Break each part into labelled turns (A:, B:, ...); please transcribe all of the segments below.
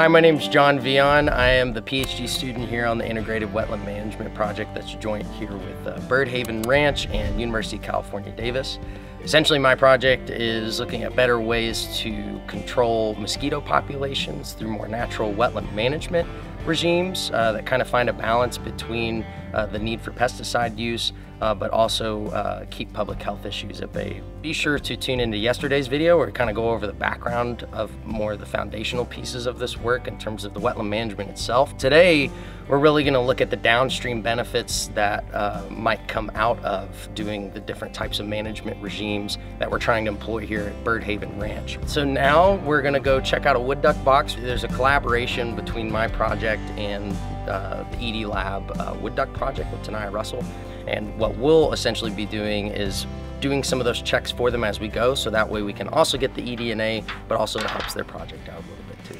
A: Hi, my name is John Veon. I am the PhD student here on the Integrated Wetland Management Project that's joint here with uh, Bird Haven Ranch and University of California, Davis. Essentially, my project is looking at better ways to control mosquito populations through more natural wetland management regimes uh, that kind of find a balance between uh, the need for pesticide use, uh, but also uh, keep public health issues at bay. Be sure to tune into yesterday's video where we kind of go over the background of more of the foundational pieces of this work in terms of the wetland management itself. Today, we're really going to look at the downstream benefits that uh, might come out of doing the different types of management regimes that we're trying to employ here at Bird Haven Ranch. So now we're going to go check out a wood duck box. There's a collaboration between my project and uh, the Eadie Lab uh, wood duck project with Tenaya Russell. And what we'll essentially be doing is doing some of those checks for them as we go, so that way we can also get the eDNA, but also it helps their project out a little bit too.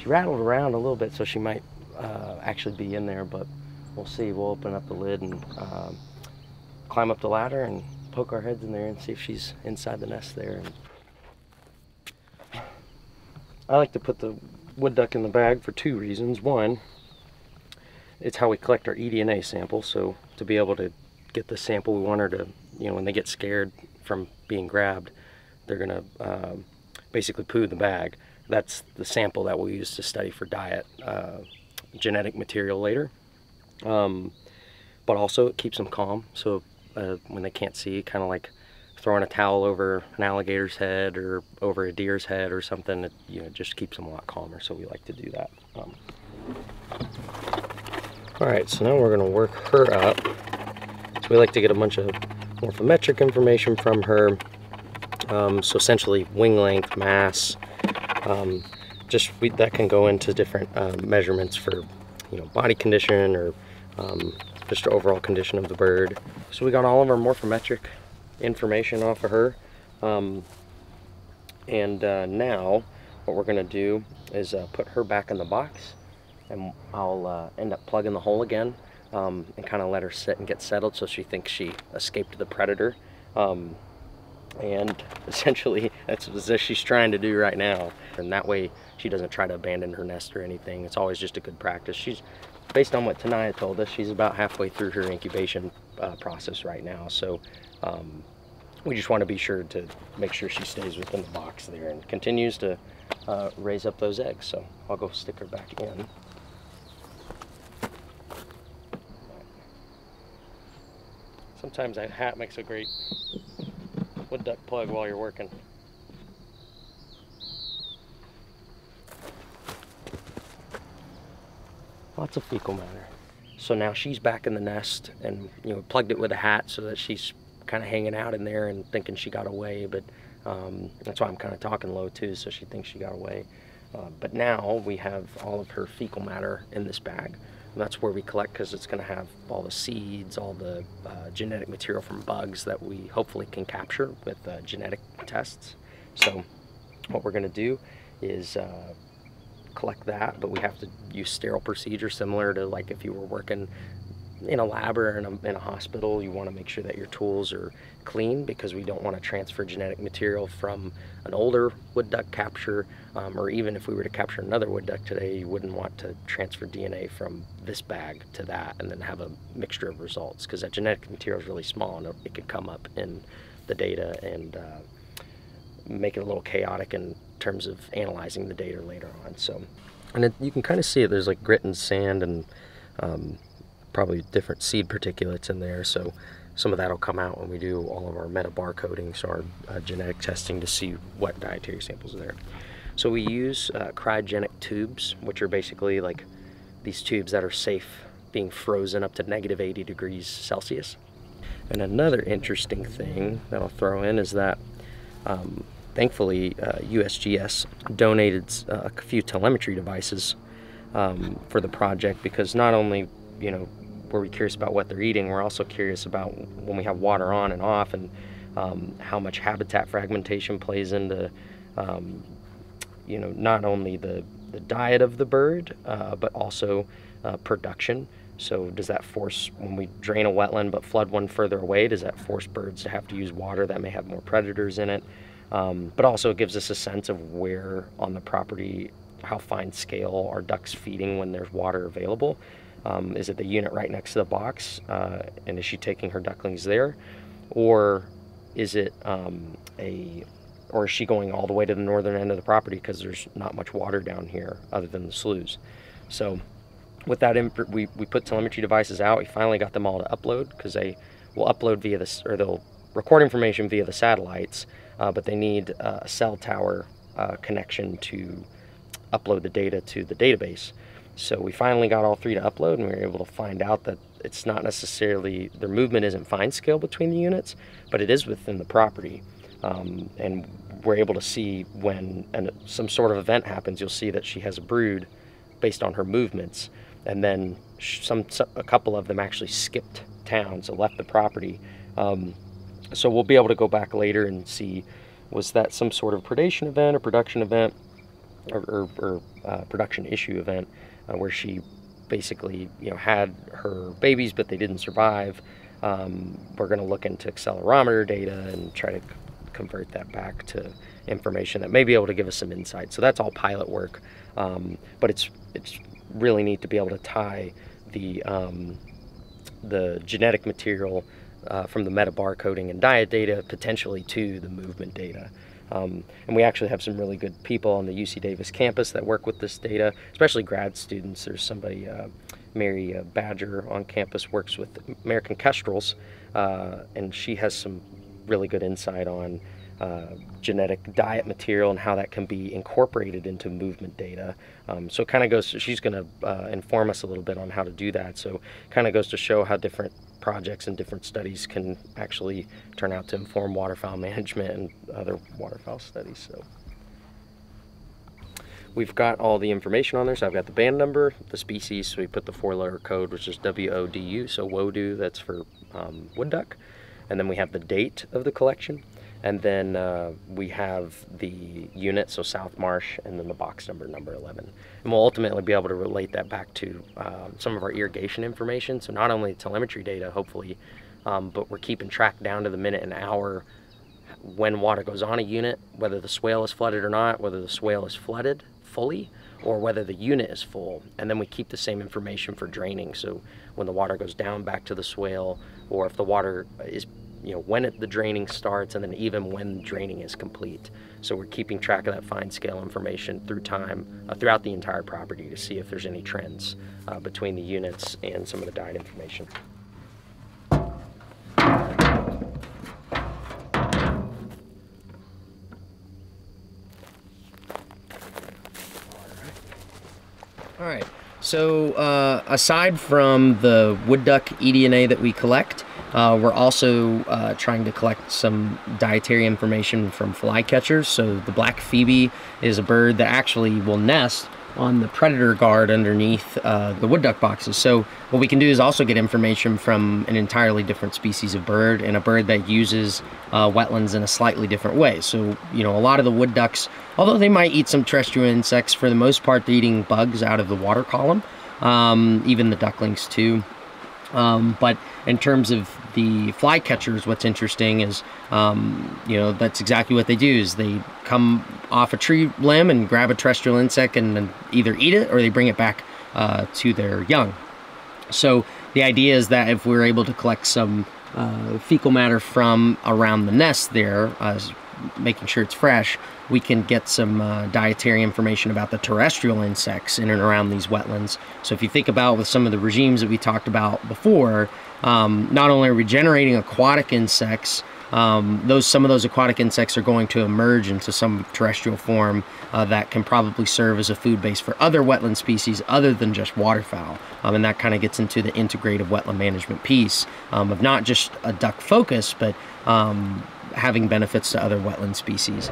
A: She rattled around a little bit, so she might uh, actually be in there, but we'll see. We'll open up the lid and um, climb up the ladder and poke our heads in there and see if she's inside the nest there. I like to put the wood duck in the bag for two reasons. One, it's how we collect our eDNA sample, so to be able to get the sample we want her to, you know, when they get scared from being grabbed, they're gonna um, basically poo the bag. That's the sample that we'll use to study for diet uh, genetic material later. Um, but also it keeps them calm, so uh, when they can't see, kind of like throwing a towel over an alligator's head or over a deer's head or something, it, you know, just keeps them a lot calmer, so we like to do that. Um, all right, so now we're gonna work her up. So we like to get a bunch of morphometric information from her. Um, so essentially wing length, mass, um, just we, that can go into different uh, measurements for, you know, body condition or um, just overall condition of the bird. So we got all of our morphometric information off of her. Um, and uh, now what we're gonna do is uh, put her back in the box and I'll uh, end up plugging the hole again um, and kind of let her sit and get settled so she thinks she escaped the predator. Um, and essentially that's what she's trying to do right now. And that way she doesn't try to abandon her nest or anything. It's always just a good practice. She's, based on what Tenaya told us, she's about halfway through her incubation uh, process right now. So um, we just want to be sure to make sure she stays within the box there and continues to uh, raise up those eggs. So I'll go stick her back in. Sometimes that hat makes a great wood duck plug while you're working. Lots of fecal matter. So now she's back in the nest and you know plugged it with a hat so that she's kind of hanging out in there and thinking she got away but um, that's why I'm kind of talking low too so she thinks she got away. Uh, but now we have all of her fecal matter in this bag. And that's where we collect because it's going to have all the seeds, all the uh, genetic material from bugs that we hopefully can capture with uh, genetic tests. So what we're going to do is uh, collect that, but we have to use sterile procedure similar to like if you were working in a lab or in a, in a hospital, you want to make sure that your tools are clean because we don't want to transfer genetic material from an older wood duck capture, um, or even if we were to capture another wood duck today, you wouldn't want to transfer DNA from this bag to that and then have a mixture of results because that genetic material is really small and it could come up in the data and uh, make it a little chaotic in terms of analyzing the data later on. So, and it, you can kind of see it. There's like grit and sand and um, probably different seed particulates in there. So some of that will come out when we do all of our metabarcoding, so our uh, genetic testing to see what dietary samples are there. So we use uh, cryogenic tubes, which are basically like these tubes that are safe being frozen up to negative 80 degrees Celsius. And another interesting thing that I'll throw in is that um, thankfully uh, USGS donated uh, a few telemetry devices um, for the project because not only you know, were we curious about what they're eating, we're also curious about when we have water on and off and um, how much habitat fragmentation plays into, um, you know, not only the, the diet of the bird, uh, but also uh, production. So does that force, when we drain a wetland but flood one further away, does that force birds to have to use water that may have more predators in it? Um, but also it gives us a sense of where on the property, how fine scale are ducks feeding when there's water available. Um, is it the unit right next to the box? Uh, and is she taking her ducklings there? Or is it um, a, or is she going all the way to the northern end of the property because there's not much water down here other than the sloughs? So with that, we, we put telemetry devices out. We finally got them all to upload because they will upload via this, or they'll record information via the satellites, uh, but they need uh, a cell tower uh, connection to upload the data to the database. So we finally got all three to upload and we were able to find out that it's not necessarily, their movement isn't fine scale between the units, but it is within the property. Um, and we're able to see when an, some sort of event happens, you'll see that she has a brood based on her movements. And then some, a couple of them actually skipped town, so left the property. Um, so we'll be able to go back later and see was that some sort of predation event or production event or, or, or uh, production issue event uh, where she basically you know had her babies but they didn't survive. Um, we're going to look into accelerometer data and try to convert that back to information that may be able to give us some insight. So that's all pilot work, um, but it's it's really neat to be able to tie the um, the genetic material uh, from the metabarcoding and diet data potentially to the movement data. Um, and we actually have some really good people on the UC Davis campus that work with this data, especially grad students. There's somebody, uh, Mary uh, Badger on campus, works with American Kestrels, uh, and she has some really good insight on uh, genetic diet material and how that can be incorporated into movement data. Um, so it kind of goes, she's going to uh, inform us a little bit on how to do that. So kind of goes to show how different projects and different studies can actually turn out to inform waterfowl management and other waterfowl studies. So we've got all the information on there. So I've got the band number, the species. So we put the four-letter code, which is W-O-D-U. So WODU, that's for um, wood duck. And then we have the date of the collection. And then uh, we have the unit, so South Marsh, and then the box number, number 11. And we'll ultimately be able to relate that back to um, some of our irrigation information. So not only telemetry data, hopefully, um, but we're keeping track down to the minute and hour when water goes on a unit, whether the swale is flooded or not, whether the swale is flooded fully, or whether the unit is full. And then we keep the same information for draining. So when the water goes down back to the swale, or if the water is you know when it, the draining starts and then even when draining is complete. So we're keeping track of that fine scale information through time uh, throughout the entire property to see if there's any trends uh, between the units and some of the diet information. All right. So uh, aside from the wood duck eDNA that we collect, uh, we're also uh, trying to collect some dietary information from flycatchers. So the black phoebe is a bird that actually will nest on the predator guard underneath uh, the wood duck boxes. So what we can do is also get information from an entirely different species of bird and a bird that uses uh, wetlands in a slightly different way. So, you know, a lot of the wood ducks, although they might eat some terrestrial insects, for the most part, they're eating bugs out of the water column. Um, even the ducklings too. Um, but in terms of the flycatchers, what's interesting is, um, you know, that's exactly what they do is they come off a tree limb and grab a terrestrial insect and either eat it or they bring it back uh, to their young. So the idea is that if we're able to collect some uh, fecal matter from around the nest there, uh, making sure it's fresh, we can get some uh, dietary information about the terrestrial insects in and around these wetlands. So if you think about with some of the regimes that we talked about before, um, not only are we generating aquatic insects, um, those some of those aquatic insects are going to emerge into some terrestrial form uh, that can probably serve as a food base for other wetland species other than just waterfowl. Um, and that kind of gets into the integrative wetland management piece um, of not just a duck focus, but um, having benefits to other wetland species.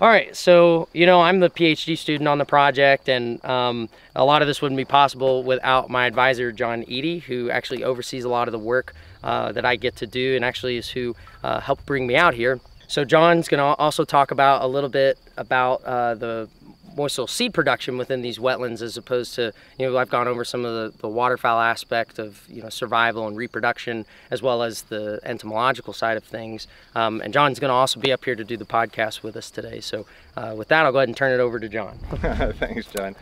A: All right, so you know I'm the PhD student on the project, and um, a lot of this wouldn't be possible without my advisor John Eadie, who actually oversees a lot of the work uh, that I get to do, and actually is who uh, helped bring me out here. So John's going to also talk about a little bit about uh, the moist soil seed production within these wetlands as opposed to, you know, I've gone over some of the, the waterfowl aspect of, you know, survival and reproduction as well as the entomological side of things. Um, and John's going to also be up here to do the podcast with us today. So uh, with that, I'll go ahead and turn it over to John.
B: Thanks, John.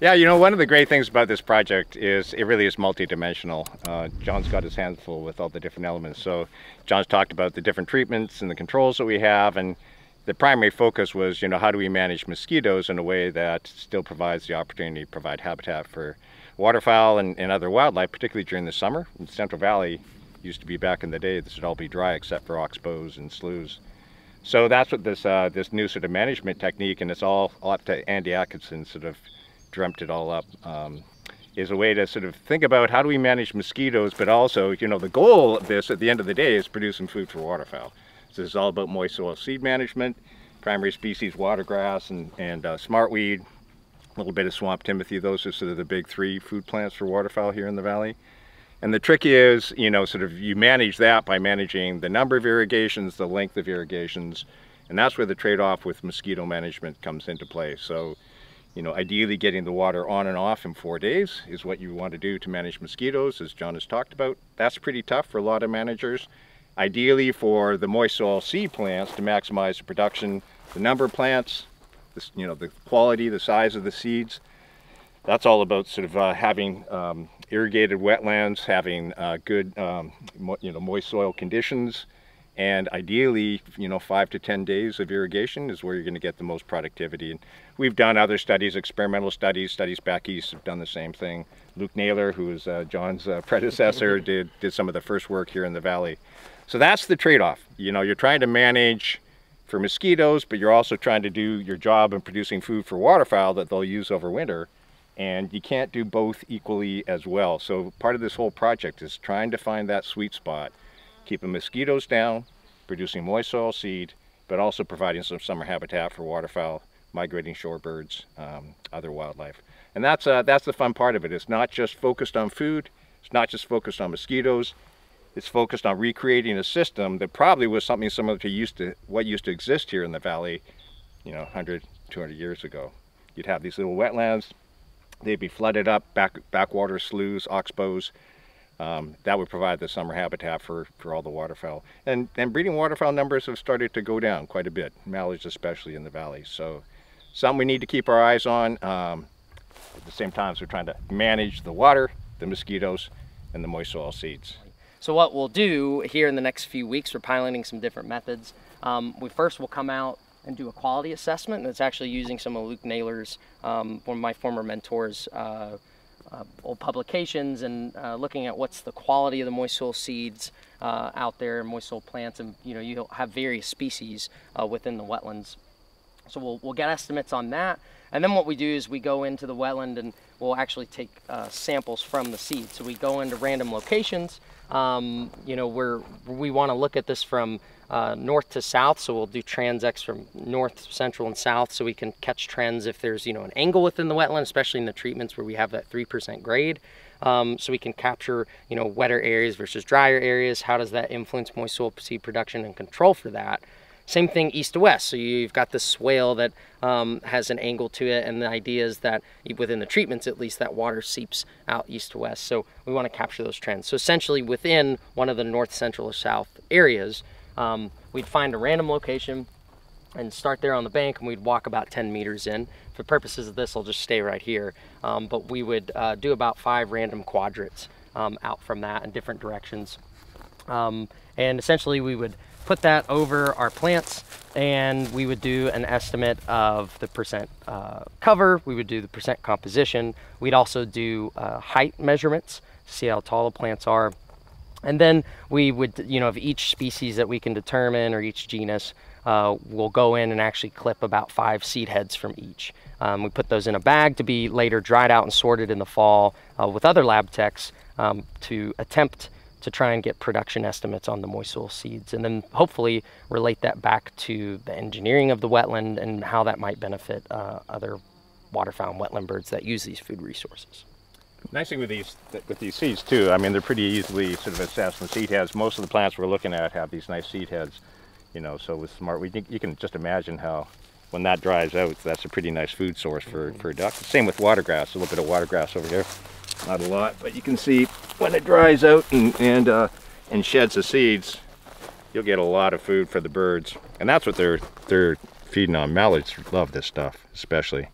B: Yeah, you know, one of the great things about this project is it really is multidimensional. Uh, John's got his hands full with all the different elements. So John's talked about the different treatments and the controls that we have, and the primary focus was, you know, how do we manage mosquitoes in a way that still provides the opportunity to provide habitat for waterfowl and, and other wildlife, particularly during the summer. In Central Valley used to be back in the day, this would all be dry except for oxbows and sloughs. So that's what this uh, this new sort of management technique, and it's all up to Andy Atkinson sort of dreamt it all up. Um, is a way to sort of think about how do we manage mosquitoes, but also, you know, the goal of this at the end of the day is producing food for waterfowl. This is all about moist soil seed management, primary species watergrass and, and uh, smartweed, a little bit of swamp timothy. Those are sort of the big three food plants for waterfowl here in the valley. And the trick is, you know, sort of you manage that by managing the number of irrigations, the length of irrigations, and that's where the trade-off with mosquito management comes into play. So you know, ideally getting the water on and off in four days is what you want to do to manage mosquitoes, as John has talked about. That's pretty tough for a lot of managers. Ideally for the moist soil seed plants to maximize the production, the number of plants, you know, the quality, the size of the seeds. That's all about sort of uh, having um, irrigated wetlands, having uh, good, um, you know, moist soil conditions, and ideally, you know, five to 10 days of irrigation is where you're gonna get the most productivity. And we've done other studies, experimental studies, studies back east have done the same thing. Luke Naylor, who was uh, John's uh, predecessor, did, did some of the first work here in the valley. So that's the trade-off. You know, you're trying to manage for mosquitoes, but you're also trying to do your job in producing food for waterfowl that they'll use over winter. And you can't do both equally as well. So part of this whole project is trying to find that sweet spot keeping mosquitoes down, producing moist soil seed, but also providing some summer habitat for waterfowl, migrating shorebirds, um, other wildlife. And that's, uh, that's the fun part of it. It's not just focused on food, it's not just focused on mosquitoes, it's focused on recreating a system that probably was something similar to used to what used to exist here in the valley, you know, 100, 200 years ago. You'd have these little wetlands, they'd be flooded up, back, backwater sloughs, oxbows, um, that would provide the summer habitat for, for all the waterfowl. And, and breeding waterfowl numbers have started to go down quite a bit, mallards especially in the valley. So something we need to keep our eyes on. Um, at the same time as we're trying to manage the water, the mosquitoes, and the moist soil seeds.
A: So what we'll do here in the next few weeks, we're piloting some different methods. Um, we first will come out and do a quality assessment, and it's actually using some of Luke Naylor's, um, one of my former mentors, uh, uh, old publications and uh, looking at what's the quality of the moist soil seeds uh, out there, moist soil plants, and you know you have various species uh, within the wetlands. So we'll, we'll get estimates on that, and then what we do is we go into the wetland and we'll actually take uh, samples from the seed. So we go into random locations. Um, you know, we're, we want to look at this from uh, north to south. So we'll do transects from north, central, and south so we can catch trends if there's, you know, an angle within the wetland, especially in the treatments where we have that 3% grade. Um, so we can capture, you know, wetter areas versus drier areas. How does that influence moist soil seed production and control for that? Same thing east to west. So you've got the swale that um, has an angle to it, and the idea is that within the treatments, at least, that water seeps out east to west. So we want to capture those trends. So essentially, within one of the north, central, or south areas, um, we'd find a random location and start there on the bank, and we'd walk about 10 meters in. For purposes of this, I'll just stay right here. Um, but we would uh, do about five random quadrants um, out from that in different directions. Um, and essentially, we would put that over our plants and we would do an estimate of the percent uh, cover. We would do the percent composition. We'd also do uh, height measurements see how tall the plants are. And then we would, you know, of each species that we can determine or each genus, uh, we'll go in and actually clip about five seed heads from each. Um, we put those in a bag to be later dried out and sorted in the fall uh, with other lab techs um, to attempt to try and get production estimates on the moist soil seeds and then hopefully relate that back to the engineering of the wetland and how that might benefit uh, other waterfowl and wetland birds that use these food resources.
B: Nice thing with these with these seeds too, I mean they're pretty easily sort of assessed in seed heads. Most of the plants we're looking at have these nice seed heads, you know, so with smart, we, you can just imagine how when that dries out, that's a pretty nice food source for, for ducks. Same with watergrass, a little bit of watergrass over here. Not a lot, but you can see when it dries out and, and, uh, and sheds the seeds, you'll get a lot of food for the birds. And that's what they're, they're feeding on. Mallards love this stuff, especially.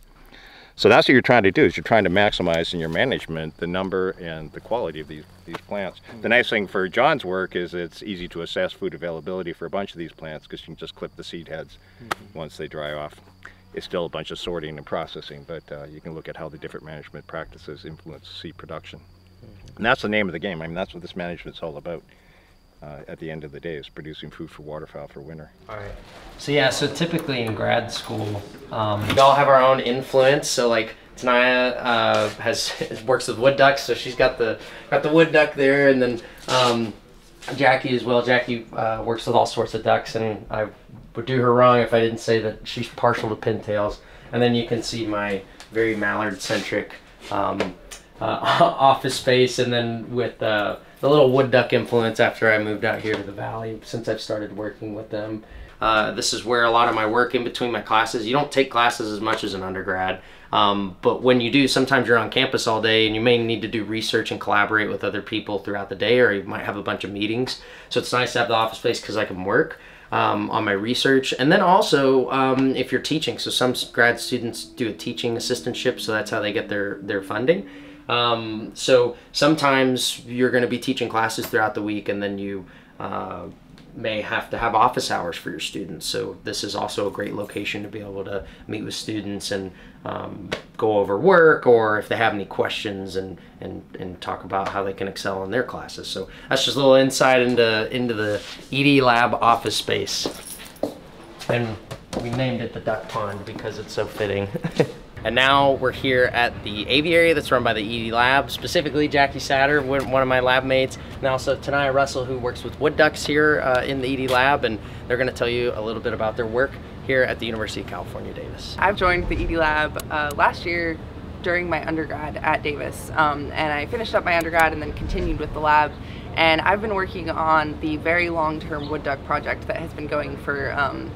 B: So that's what you're trying to do is you're trying to maximize in your management the number and the quality of these, these plants. Mm -hmm. The nice thing for John's work is it's easy to assess food availability for a bunch of these plants because you can just clip the seed heads mm -hmm. once they dry off. It's still a bunch of sorting and processing, but uh, you can look at how the different management practices influence seed production. Mm -hmm. And that's the name of the game. I mean, that's what this management's all about uh, at the end of the day is producing food for waterfowl for winter.
A: All right. So yeah, so typically in grad school, um, we all have our own influence. So like Tenaya uh, has works with wood ducks, so she's got the got the wood duck there, and then um, Jackie as well. Jackie uh, works with all sorts of ducks, and I would do her wrong if I didn't say that she's partial to pintails. And then you can see my very mallard centric um, uh, office space, and then with uh, the little wood duck influence after I moved out here to the valley since I've started working with them. Uh, this is where a lot of my work in between my classes. You don't take classes as much as an undergrad, um, but when you do, sometimes you're on campus all day and you may need to do research and collaborate with other people throughout the day, or you might have a bunch of meetings. So it's nice to have the office space because I can work. Um, on my research. And then also, um, if you're teaching, so some grad students do a teaching assistantship, so that's how they get their, their funding. Um, so sometimes you're going to be teaching classes throughout the week and then you uh, may have to have office hours for your students. So this is also a great location to be able to meet with students and um, go over work or if they have any questions and, and, and talk about how they can excel in their classes. So that's just a little insight into, into the Eadie Lab office space. And we named it the Duck Pond because it's so fitting. And now we're here at the aviary that's run by the Eadie Lab, specifically Jackie Satter, one of my lab mates, and also Tenaya Russell, who works with wood ducks here uh, in the Eadie Lab, and they're gonna tell you a little bit about their work here at the University of California, Davis.
C: I've joined the Eadie Lab uh, last year during my undergrad at Davis, um, and I finished up my undergrad and then continued with the lab. And I've been working on the very long-term wood duck project that has been going for um,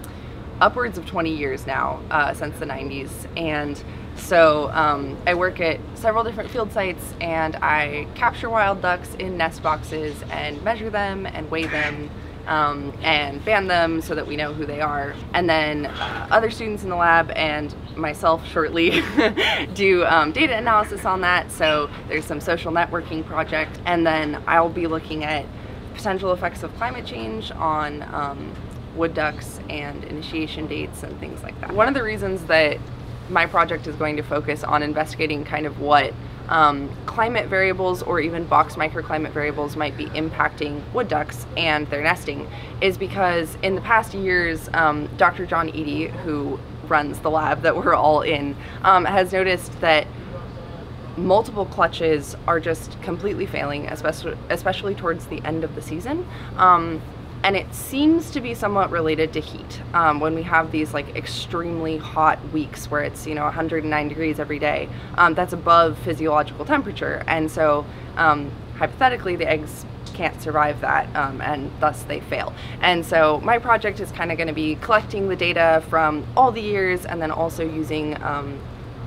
C: upwards of 20 years now, uh, since the 90s. And so um, I work at several different field sites and I capture wild ducks in nest boxes and measure them and weigh them um, and ban them so that we know who they are. And then uh, other students in the lab and myself shortly do um, data analysis on that. So there's some social networking project. And then I'll be looking at potential effects of climate change on um, wood ducks and initiation dates and things like that. One of the reasons that my project is going to focus on investigating kind of what um, climate variables or even box microclimate variables might be impacting wood ducks and their nesting is because in the past years, um, Dr. John Eadie, who runs the lab that we're all in, um, has noticed that multiple clutches are just completely failing, especially, especially towards the end of the season. Um, and it seems to be somewhat related to heat. Um, when we have these like extremely hot weeks where it's you know 109 degrees every day, um, that's above physiological temperature, and so um, hypothetically the eggs can't survive that um, and thus they fail. And so my project is kind of going to be collecting the data from all the years and then also using um,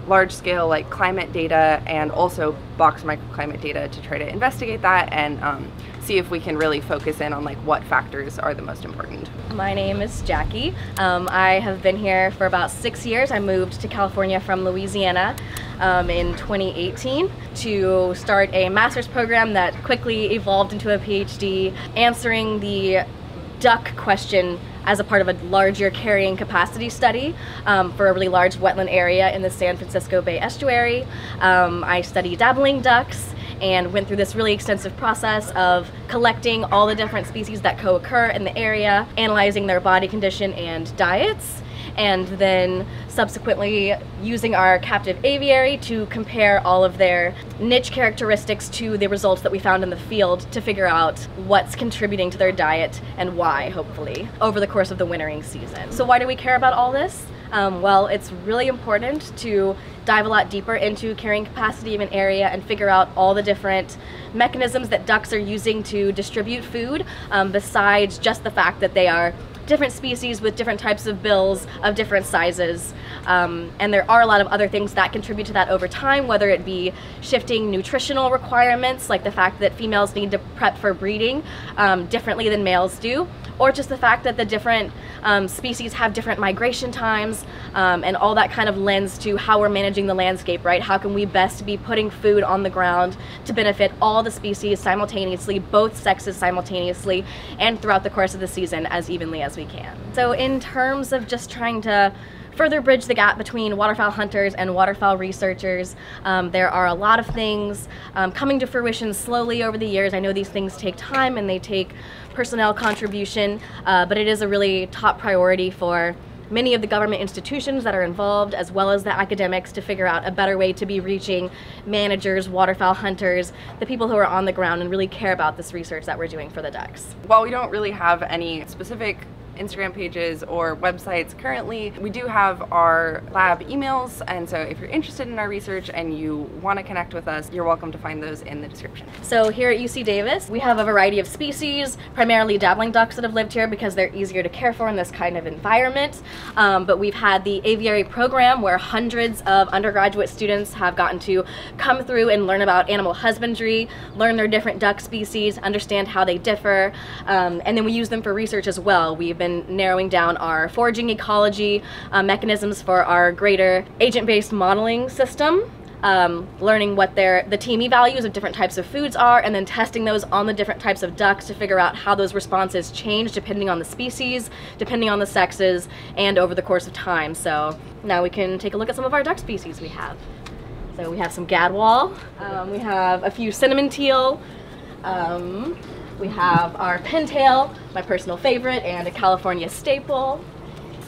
C: large scale like climate data and also box microclimate data to try to investigate that and um, see if we can really focus in on like what factors are the most important.
D: My name is Jackie. Um, I have been here for about six years. I moved to California from Louisiana um, in 2018 to start a master's program that quickly evolved into a PhD answering the duck question as a part of a larger carrying capacity study um, for a really large wetland area in the San Francisco Bay Estuary. Um, I study dabbling ducks and went through this really extensive process of collecting all the different species that co-occur in the area, analyzing their body condition and diets, and then subsequently using our captive aviary to compare all of their niche characteristics to the results that we found in the field to figure out what's contributing to their diet and why, hopefully, over the course of the wintering season. So why do we care about all this? Um, well, it's really important to dive a lot deeper into carrying capacity of an area and figure out all the different mechanisms that ducks are using to distribute food um, besides just the fact that they are different species with different types of bills of different sizes. Um, and there are a lot of other things that contribute to that over time, whether it be shifting nutritional requirements, like the fact that females need to prep for breeding um, differently than males do, or just the fact that the different um, species have different migration times um, and all that kind of lends to how we're managing the landscape, right? How can we best be putting food on the ground to benefit all the species simultaneously, both sexes simultaneously, and throughout the course of the season as evenly as we can. So in terms of just trying to further bridge the gap between waterfowl hunters and waterfowl researchers. Um, there are a lot of things um, coming to fruition slowly over the years. I know these things take time and they take personnel contribution, uh, but it is a really top priority for many of the government institutions that are involved, as well as the academics, to figure out a better way to be reaching managers, waterfowl hunters, the people who are on the ground and really care about this research that we're doing for the ducks.
C: While we don't really have any specific Instagram pages or websites currently. We do have our lab emails, and so if you're interested in our research and you want to connect with us, you're welcome to find those in the description.
D: So here at UC Davis, we have a variety of species, primarily dabbling ducks that have lived here because they're easier to care for in this kind of environment. Um, but we've had the aviary program where hundreds of undergraduate students have gotten to come through and learn about animal husbandry, learn their different duck species, understand how they differ, um, and then we use them for research as well. We've been narrowing down our foraging ecology uh, mechanisms for our greater agent-based modeling system. Um, learning what their the TME values of different types of foods are, and then testing those on the different types of ducks to figure out how those responses change depending on the species, depending on the sexes, and over the course of time. So now we can take a look at some of our duck species we have. So we have some gadwall, um, we have a few cinnamon teal, um, we have our pintail, my personal favorite, and a California staple.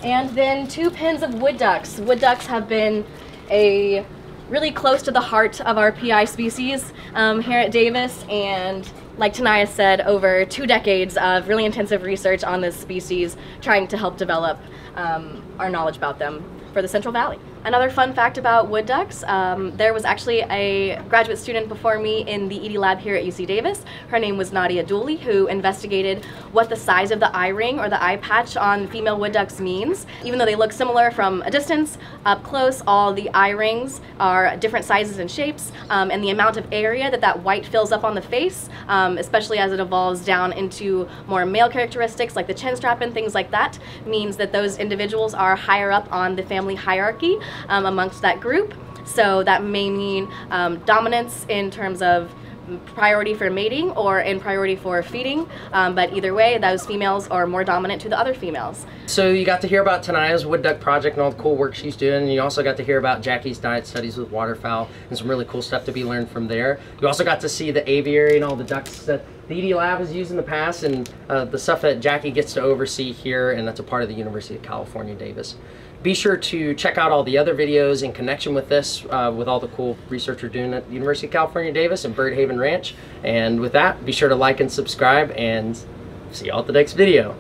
D: And then two pins of wood ducks. Wood ducks have been a really close to the heart of our PI species um, here at Davis and like Tenaya said, over two decades of really intensive research on this species, trying to help develop um, our knowledge about them for the Central Valley. Another fun fact about wood ducks, um, there was actually a graduate student before me in the Eadie lab here at UC Davis. Her name was Nadia Dooley, who investigated what the size of the eye ring or the eye patch on female wood ducks means. Even though they look similar from a distance, up close, all the eye rings are different sizes and shapes, um, and the amount of area that that white fills up on the face, um, especially as it evolves down into more male characteristics like the chin strap and things like that, means that those individuals are higher up on the family hierarchy um, amongst that group. So that may mean um, dominance in terms of priority for mating or in priority for feeding, um, but either way, those females are more dominant to the other females.
A: So you got to hear about Tenaya's wood duck project and all the cool work she's doing, and you also got to hear about Jackie's diet studies with waterfowl and some really cool stuff to be learned from there. You also got to see the aviary and all the ducks that the Eadie Lab has used in the past and uh, the stuff that Jackie gets to oversee here, and that's a part of the University of California, Davis. Be sure to check out all the other videos in connection with this, uh, with all the cool research we're doing at the University of California, Davis and Bird Haven Ranch. And with that, be sure to like and subscribe, and see you all at the next video.